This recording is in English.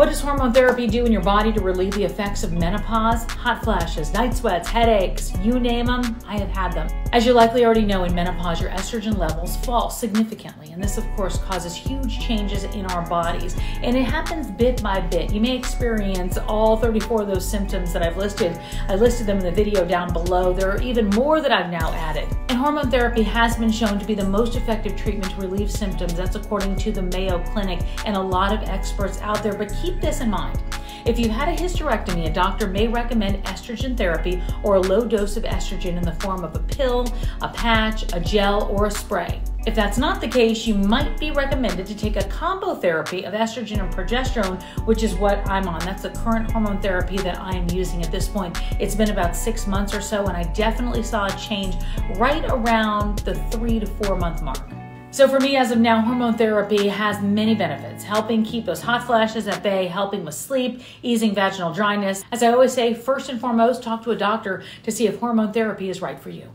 What does hormone therapy do in your body to relieve the effects of menopause? Hot flashes, night sweats, headaches, you name them, I have had them. As you likely already know, in menopause, your estrogen levels fall significantly, and this, of course, causes huge changes in our bodies. And it happens bit by bit. You may experience all 34 of those symptoms that I've listed. I listed them in the video down below. There are even more that I've now added. And hormone therapy has been shown to be the most effective treatment to relieve symptoms. That's according to the Mayo Clinic and a lot of experts out there. But keep keep this in mind. If you've had a hysterectomy, a doctor may recommend estrogen therapy or a low dose of estrogen in the form of a pill, a patch, a gel, or a spray. If that's not the case, you might be recommended to take a combo therapy of estrogen and progesterone, which is what I'm on. That's the current hormone therapy that I am using at this point. It's been about six months or so, and I definitely saw a change right around the three to four month mark. So for me, as of now, hormone therapy has many benefits, helping keep those hot flashes at bay, helping with sleep, easing vaginal dryness. As I always say, first and foremost, talk to a doctor to see if hormone therapy is right for you.